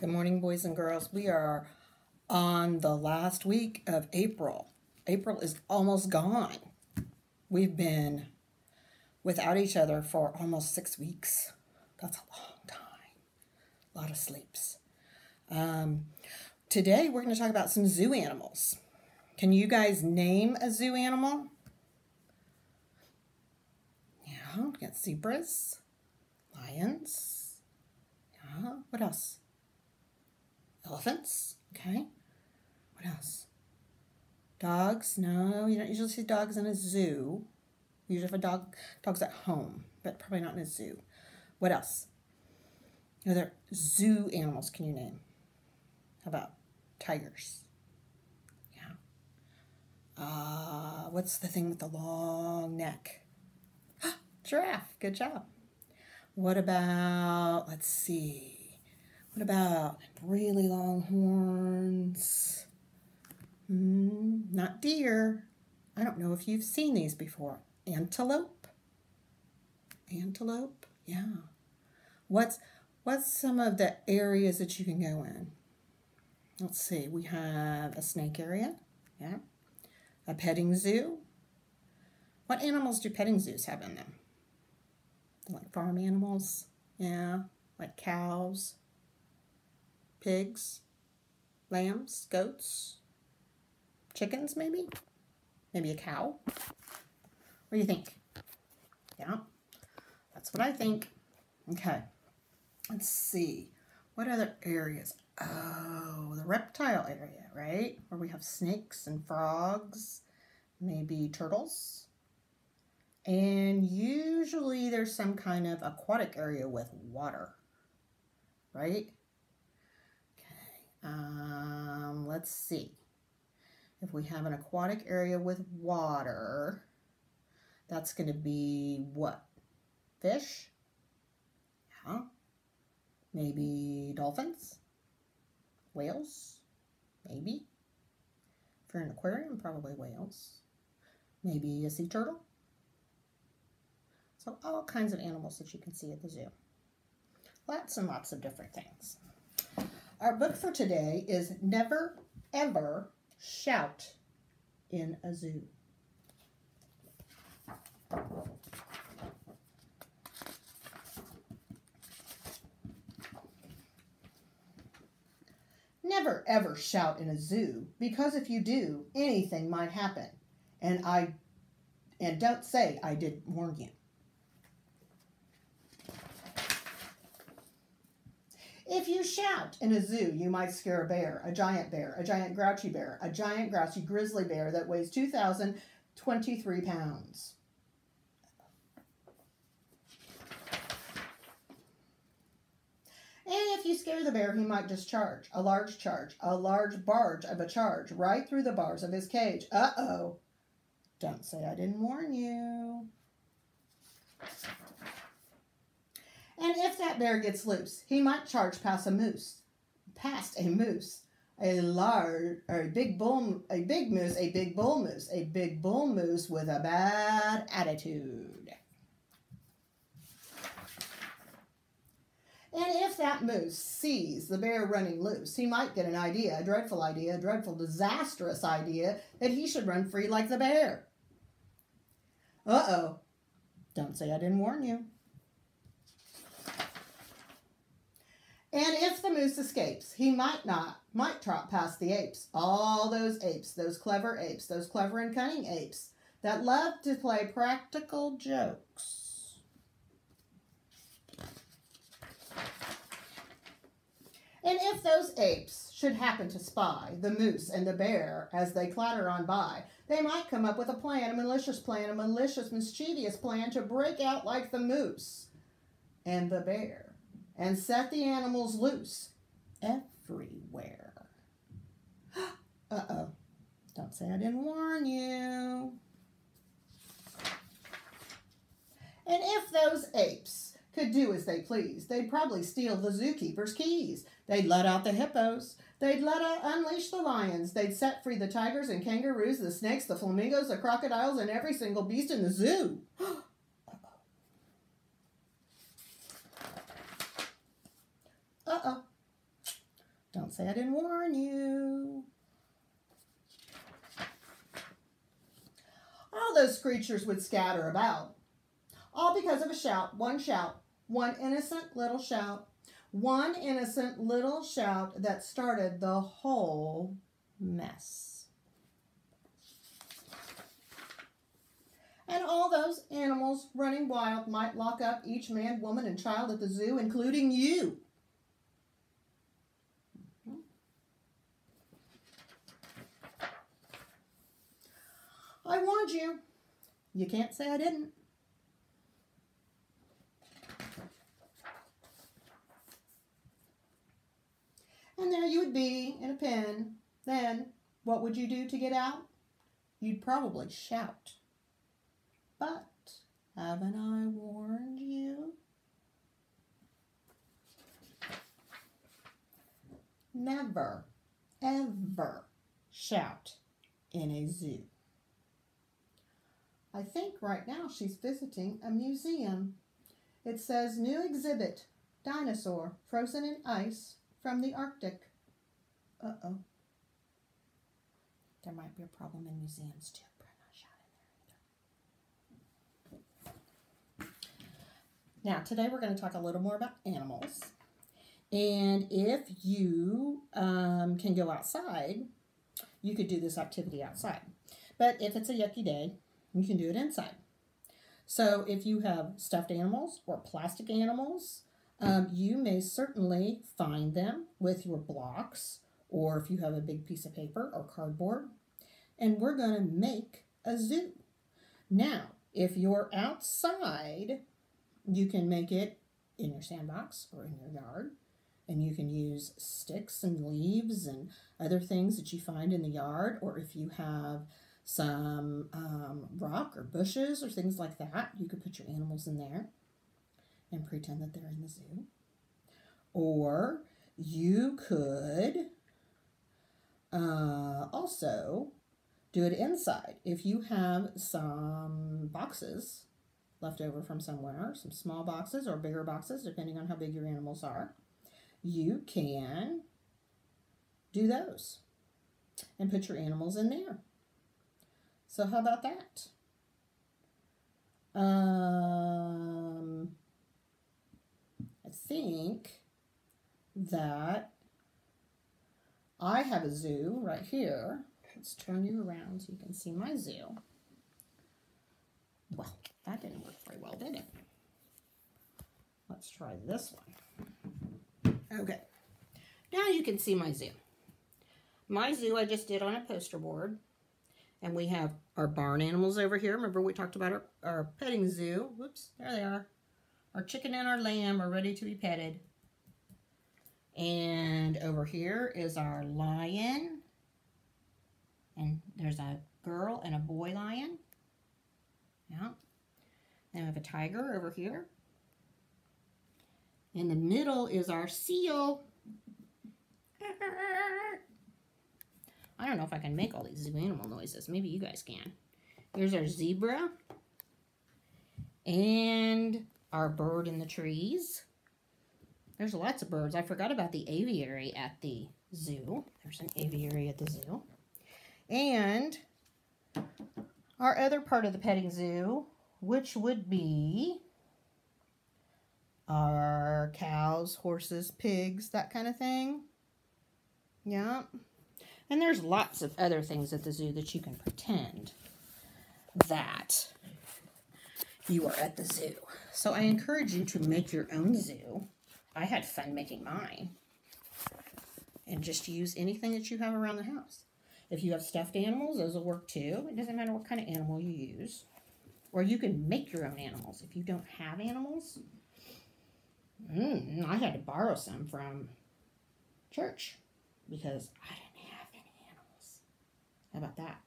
Good morning, boys and girls. We are on the last week of April. April is almost gone. We've been without each other for almost six weeks. That's a long time. A lot of sleeps. Um, today, we're going to talk about some zoo animals. Can you guys name a zoo animal? Yeah, we got zebras, lions. Yeah, what else? Elephants. Okay. What else? Dogs. No, you don't usually see dogs in a zoo. You usually have a dog dogs at home, but probably not in a zoo. What else? Other zoo animals can you name? How about tigers? Yeah. Uh, what's the thing with the long neck? Giraffe. Good job. What about, let's see, what about really long horns? Mm, not deer. I don't know if you've seen these before. Antelope. Antelope. Yeah. What's what's some of the areas that you can go in? Let's see. We have a snake area. Yeah. A petting zoo. What animals do petting zoos have in them? Like farm animals. Yeah. Like cows pigs, lambs, goats, chickens, maybe? Maybe a cow? What do you think? Yeah, that's what I think. Okay, let's see. What other areas? Oh, the reptile area, right? Where we have snakes and frogs, maybe turtles. And usually there's some kind of aquatic area with water, right? Um, let's see. If we have an aquatic area with water, that's going to be what? Fish? Yeah. Maybe dolphins? Whales? Maybe. For an aquarium, probably whales. Maybe a sea turtle. So all kinds of animals that you can see at the zoo. Lots and lots of different things. Our book for today is Never Ever Shout in a Zoo. Never ever shout in a zoo because if you do, anything might happen. And I and don't say I didn't warn you. If you shout in a zoo, you might scare a bear, a giant bear, a giant grouchy bear, a giant grouchy grizzly bear that weighs 2,023 pounds. And if you scare the bear, he might discharge a large charge, a large barge of a charge right through the bars of his cage. Uh oh. Don't say I didn't warn you. And if that bear gets loose, he might charge past a moose, past a moose, a large or a big bull, a big moose, a big bull moose, a big bull moose with a bad attitude. And if that moose sees the bear running loose, he might get an idea, a dreadful idea, a dreadful, disastrous idea, that he should run free like the bear. Uh oh. Don't say I didn't warn you. And if the moose escapes, he might not, might trot past the apes. All those apes, those clever apes, those clever and cunning apes that love to play practical jokes. And if those apes should happen to spy the moose and the bear as they clatter on by, they might come up with a plan, a malicious plan, a malicious, mischievous plan to break out like the moose and the bear and set the animals loose everywhere. Uh oh. Don't say I didn't warn you. And if those apes could do as they please, they'd probably steal the zookeeper's keys. They'd let out the hippos. They'd let out, unleash the lions. They'd set free the tigers and kangaroos, the snakes, the flamingos, the crocodiles, and every single beast in the zoo. Uh-oh. Don't say I didn't warn you. All those creatures would scatter about, all because of a shout, one shout, one innocent little shout, one innocent little shout that started the whole mess. And all those animals running wild might lock up each man, woman, and child at the zoo, including you. I warned you. You can't say I didn't. And there you would be in a pen. Then, what would you do to get out? You'd probably shout. But, haven't I warned you? Never, ever shout in a zoo. I think right now she's visiting a museum. It says new exhibit, dinosaur frozen in ice from the Arctic. Uh-oh. There might be a problem in museums too. Now, today we're going to talk a little more about animals. And if you um, can go outside, you could do this activity outside. But if it's a yucky day, you can do it inside. So if you have stuffed animals or plastic animals, um, you may certainly find them with your blocks or if you have a big piece of paper or cardboard. And we're going to make a zoo. Now, if you're outside, you can make it in your sandbox or in your yard. And you can use sticks and leaves and other things that you find in the yard. Or if you have some um, rock or bushes or things like that. You could put your animals in there and pretend that they're in the zoo. Or you could uh, also do it inside. If you have some boxes left over from somewhere, some small boxes or bigger boxes, depending on how big your animals are, you can do those and put your animals in there. So how about that? Um, I think that I have a zoo right here. Let's turn you around so you can see my zoo. Well, that didn't work very well, did it? Let's try this one. Okay. Now you can see my zoo. My zoo I just did on a poster board. And we have our barn animals over here. Remember we talked about our, our petting zoo. Whoops, there they are. Our chicken and our lamb are ready to be petted. And over here is our lion. And there's a girl and a boy lion. Yeah. Then we have a tiger over here. In the middle is our seal. I don't know if I can make all these animal noises. Maybe you guys can. Here's our zebra. And our bird in the trees. There's lots of birds. I forgot about the aviary at the zoo. There's an aviary at the zoo. And our other part of the petting zoo, which would be our cows, horses, pigs, that kind of thing. Yeah. And there's lots of other things at the zoo that you can pretend that you are at the zoo. So I encourage you to make your own zoo. I had fun making mine. And just use anything that you have around the house. If you have stuffed animals, those will work too. It doesn't matter what kind of animal you use. Or you can make your own animals. If you don't have animals, mm, I had to borrow some from church because I how about that?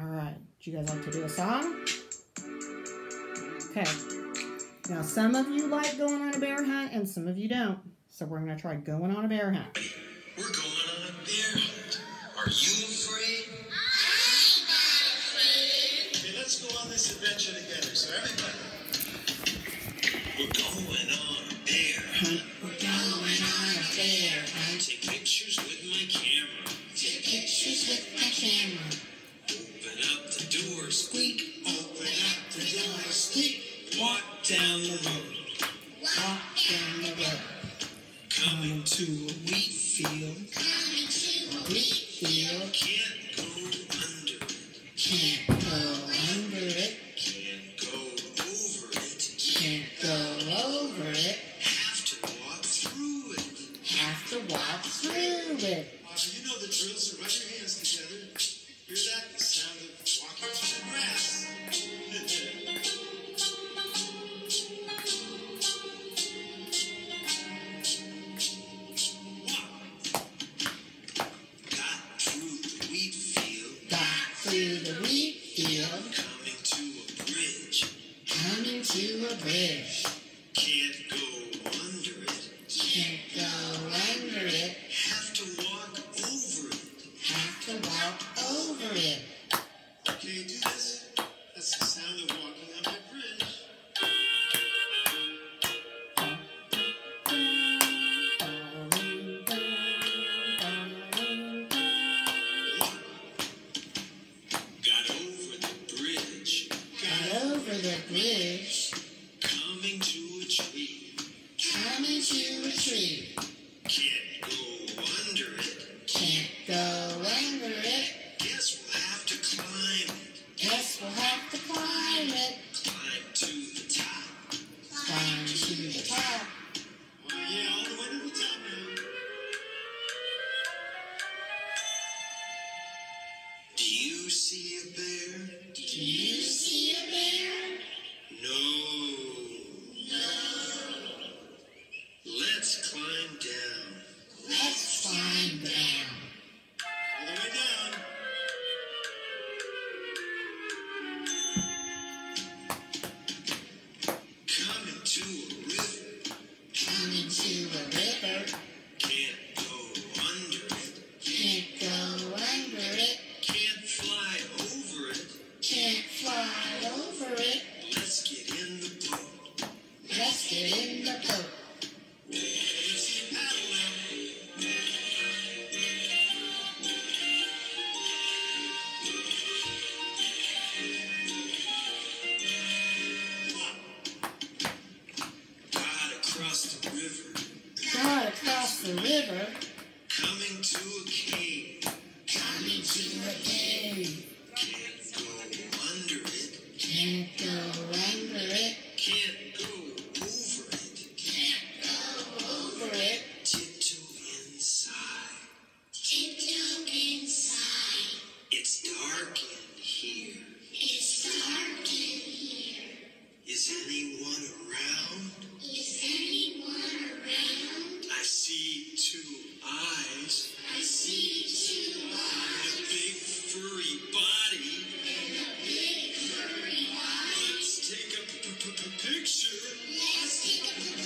All right. Do you guys like to do a song? Okay. Now, some of you like going on a bear hunt and some of you don't. So we're going to try going on a bear hunt. We're going on a bear hunt. Are you afraid? I'm not afraid. Okay, let's go on this adventure together. So everybody, we're going on a bear hunt. Thank. uma brecha. Coming to a tree. Coming to a tree. Can't go. in the boat. took a picture. Yes, picture.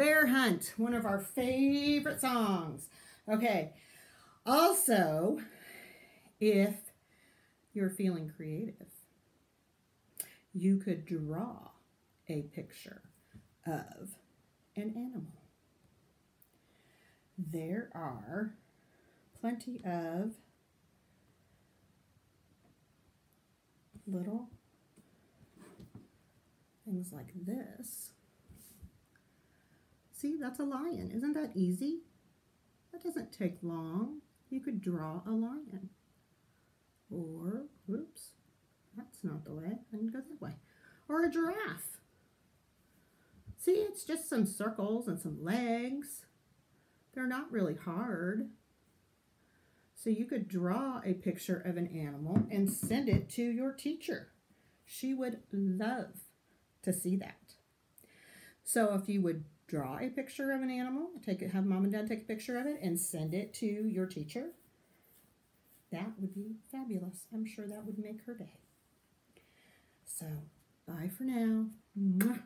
Bear Hunt, one of our favorite songs. Okay. Also, if you're feeling creative, you could draw a picture of an animal. There are plenty of little things like this See, that's a lion. Isn't that easy? That doesn't take long. You could draw a lion. Or, whoops, that's not the way. I didn't go that way. Or a giraffe. See, it's just some circles and some legs. They're not really hard. So you could draw a picture of an animal and send it to your teacher. She would love to see that. So if you would draw a picture of an animal, take it, have mom and dad take a picture of it and send it to your teacher, that would be fabulous. I'm sure that would make her day. So bye for now. Mwah.